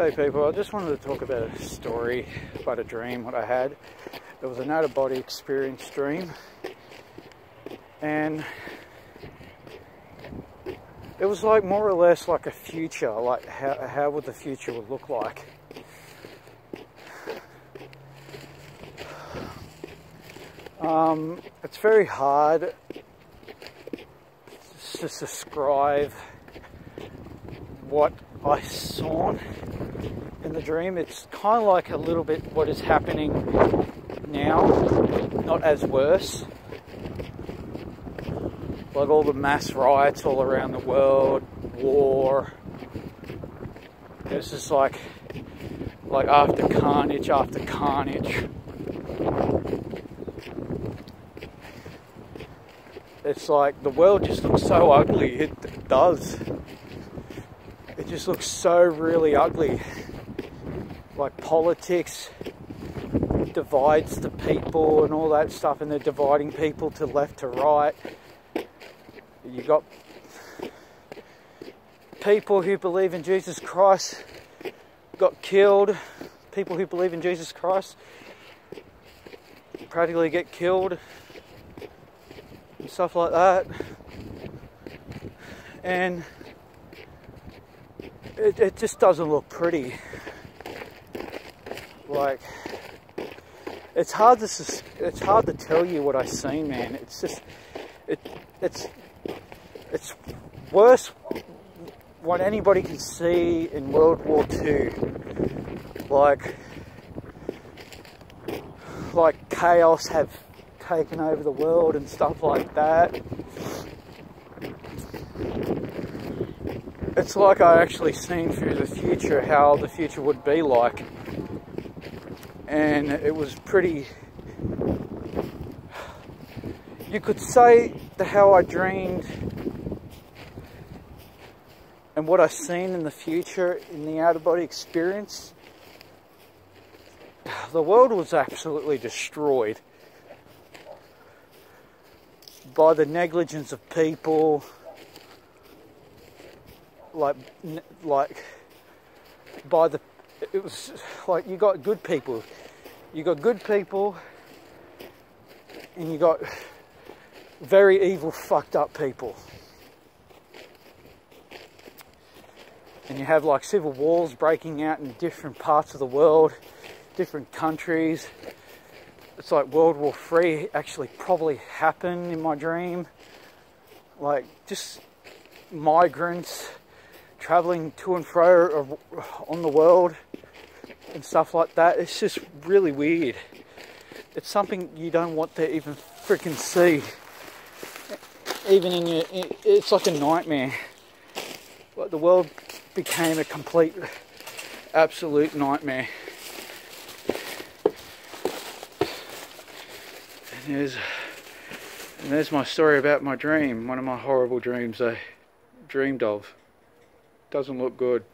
Hey people, I just wanted to talk about a story about a dream what I had. It was an out of body experience dream. And it was like more or less like a future, like how, how would the future would look like. Um, it's very hard to describe what I saw in the dream. It's kind of like a little bit what is happening now, not as worse. Like all the mass riots all around the world, war. It's just like, like after carnage after carnage. It's like the world just looks so ugly. It does. Just looks so really ugly. Like politics divides the people and all that stuff, and they're dividing people to left to right. You got people who believe in Jesus Christ got killed. People who believe in Jesus Christ practically get killed and stuff like that. And it, it just doesn't look pretty. Like, it's hard to it's hard to tell you what I've seen, man. It's just it it's it's worse what anybody can see in World War II. Like like chaos have taken over the world and stuff like that. It's like I actually seen through the future how the future would be like. And it was pretty you could say the how I dreamed and what I seen in the future in the out of body experience the world was absolutely destroyed by the negligence of people like like by the it was like you got good people. You got good people and you got very evil fucked up people. And you have like civil wars breaking out in different parts of the world different countries. It's like World War Three actually probably happened in my dream. Like just migrants traveling to and fro on the world and stuff like that. It's just really weird. It's something you don't want to even freaking see. Even in your, it's like a nightmare. Like the world became a complete, absolute nightmare. And there's, and there's my story about my dream. One of my horrible dreams I dreamed of. Doesn't look good.